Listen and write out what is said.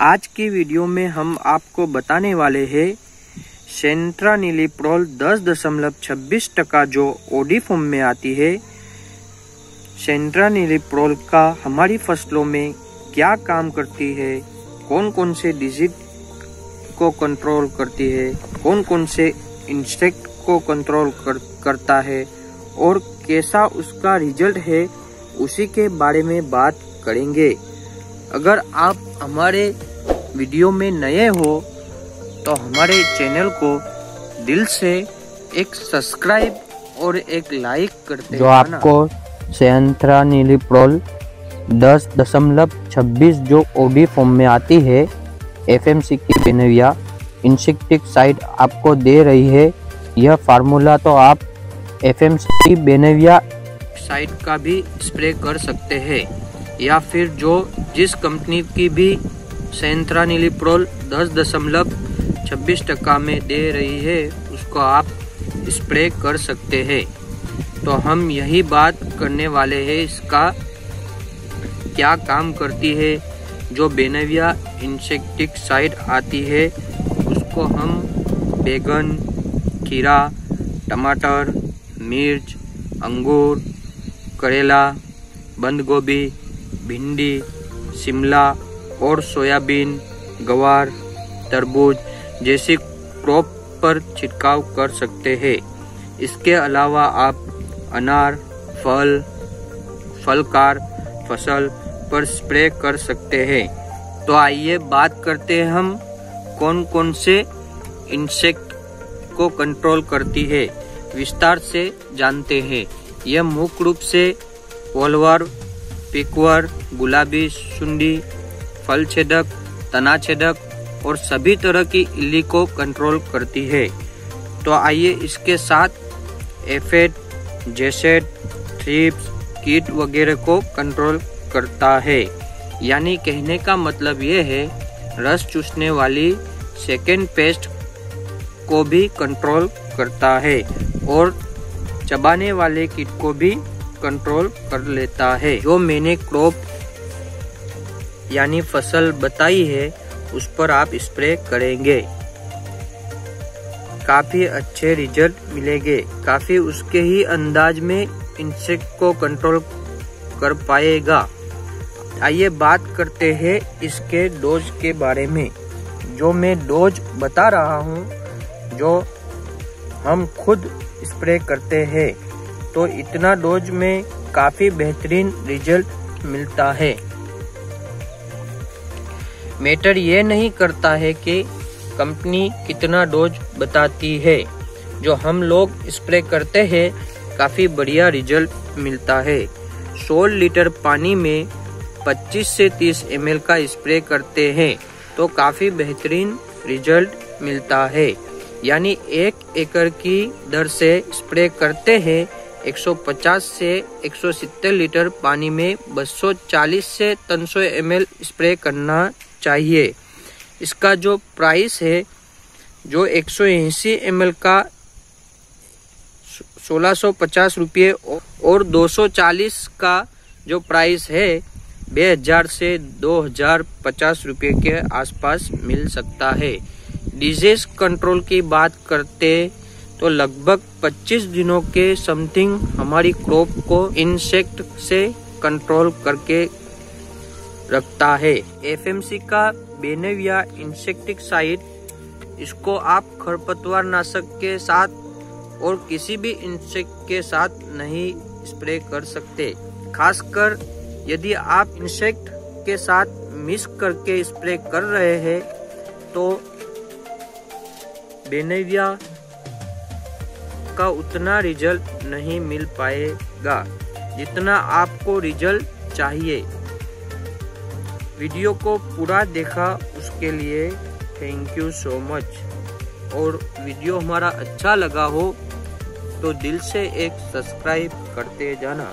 आज की वीडियो में हम आपको बताने वाले हैं सेंट्रा नीलीप्रोल दस दशमलव छब्बीस टका जो ओडी फॉर्म में आती है। सेंट्रा नीलीप्रोल का हमारी फ़सलों में क्या काम करती है? कौन कौन से डिज़ीज़ को कंट्रोल करती है? कौन कौन से इंसेक्ट को कंट्रोल कर, करता है? और कैसा उसका रिज़ल्ट है? उसी के बारे में बात करेंगे। अगर आप हमारे वीडियो में नए हो तो हमारे चैनल को दिल से एक सब्सक्राइब और एक लाइक करते जो आपको सेंथ्रा नीली प्रोल दस दशमलव छब्बीस जो ओडी फॉर्म में आती है एफ़ एम सी की बेनविया इंसेक्टिसाइड आपको दे रही है यह फार्मूला तो आप एफएमसी बेनविया साइड का भी स्प्रे कर सकते हैं। या फिर जो जिस कंपनी की भी सेंथ्रा नीलीप्रोल दस दशमलव छब्बीस टका में दे रही है, उसको आप स्प्रे कर सकते हैं। तो हम यही बात करने वाले हैं, इसका क्या काम करती है, जो बेनविया इंसेक्टिसाइड आती है, उसको हम बैगन, खीरा, टमाटर, मिर्च, अंगूर, करेला, बंद गोभी भिंडी, शिमला और सोयाबीन, गवार, तरबूज जैसी क्रॉप पर छिड़काव कर सकते हैं। इसके अलावा आप अनार, फल, फलकार फ़सल पर स्प्रे कर सकते हैं। तो आइए बात करते हैं हम कौन कौन से इंसेक्ट को कंट्रोल करती है। विस्तार से जानते हैं। यह मुख्य रूप से वोलवर पिकवर, गुलाबी, सुंडी फल छेदक तना छेदक और सभी तरह की इली को कंट्रोल करती है। तो आइए इसके साथ एफेट जेसेट थ्रिप्स, कीट वगैरह को कंट्रोल करता है। यानी कहने का मतलब ये है, रस चूसने वाली सेकेंड पेस्ट को भी कंट्रोल करता है और चबाने वाले कीट को भी कंट्रोल कर लेता है। जो मैंने क्रॉप यानी फ़सल बताई है, उस पर आप स्प्रे करेंगे। काफ़ी अच्छे रिज़ल्ट मिलेंगे। काफ़ी उसके ही अंदाज में इंसेक्ट को कंट्रोल कर पाएगा। आइए बात करते हैं इसके डोज के बारे में। जो मैं डोज बता रहा हूँ, जो हम खुद स्प्रे करते हैं। तो इतना डोज में काफ़ी बेहतरीन रिज़ल्ट मिलता है। मैटर ये नहीं करता है कि कंपनी कितना डोज बताती है। जो हम लोग स्प्रे करते हैं, काफ़ी बढ़िया रिज़ल्ट मिलता है। 16 लीटर पानी में 25 से 30 एमएल का स्प्रे करते हैं तो काफ़ी बेहतरीन रिज़ल्ट मिलता है। यानी एक एकड़ की दर से स्प्रे करते हैं 150 से 170 लीटर पानी में 240 से 300 एम स्प्रे करना चाहिए। इसका जो प्राइस है, जो 180 एम का 1650 रुपये और 240 का जो प्राइस है 2000 से 2050 रुपये के आसपास मिल सकता है। डिज़ीज़ कंट्रोल की बात करते तो लगभग 25 दिनों के समथिंग हमारी क्रॉप को इंसेक्ट से कंट्रोल करके रखता है। एफएमसी का बेनेविया इंसेक्टिसाइड इसको आप खरपतवार नाशक के साथ और किसी भी इंसेक्ट के साथ नहीं स्प्रे कर सकते। खासकर यदि आप इंसेक्ट के साथ मिक्स करके स्प्रे कर रहे हैं तो बेनेविया का उतना रिज़ल्ट नहीं मिल पाएगा, जितना आपको रिज़ल्ट चाहिए। वीडियो को पूरा देखा, उसके लिए थैंक यू सो मच और वीडियो हमारा अच्छा लगा हो तो दिल से एक सब्सक्राइब करते जाना।